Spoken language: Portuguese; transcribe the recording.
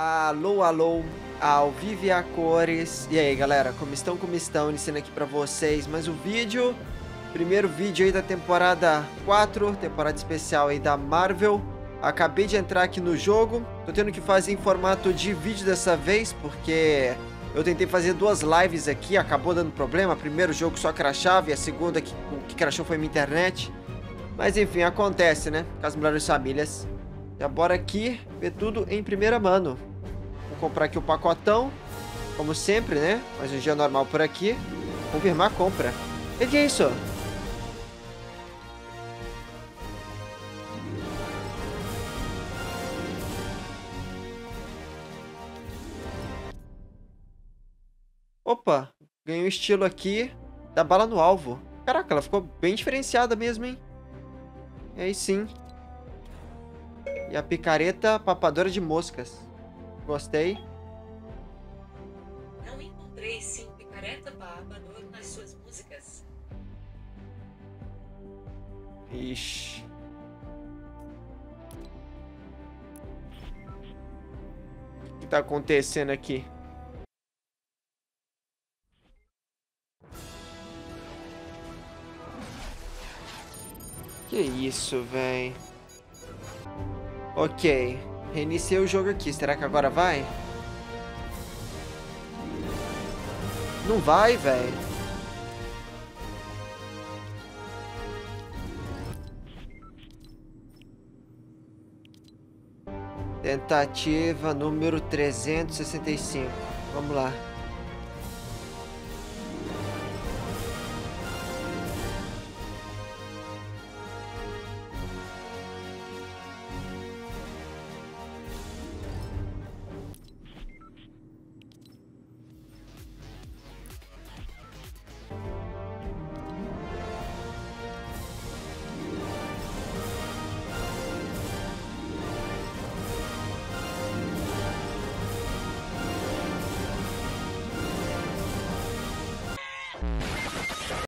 Alô, alô, ao Vive a Cores. E aí, galera, como estão, como estão? Iniciando aqui pra vocês mais um vídeo. Primeiro vídeo aí da temporada 4, temporada especial aí da Marvel. Acabei de entrar aqui no jogo. Tô tendo que fazer em formato de vídeo dessa vez, porque eu tentei fazer duas lives aqui, acabou dando problema. Primeiro jogo só crachava e a segunda que, que crachou foi minha internet. Mas enfim, acontece, né? Com as melhores famílias. Já bora aqui ver tudo em primeira mano. Vou comprar aqui o pacotão. Como sempre, né? Mais um dia normal por aqui. Confirmar a compra. O que é isso? Opa, ganhei um estilo aqui da bala no alvo. Caraca, ela ficou bem diferenciada mesmo, hein? E aí sim. E a picareta papadora de moscas. Gostei. Não encontrei sim picareta papador nas suas músicas. Ixi. O que tá acontecendo aqui? Que isso, véi? Ok. Reiniciei o jogo aqui. Será que agora vai? Não vai, véi. Tentativa número 365. Vamos lá.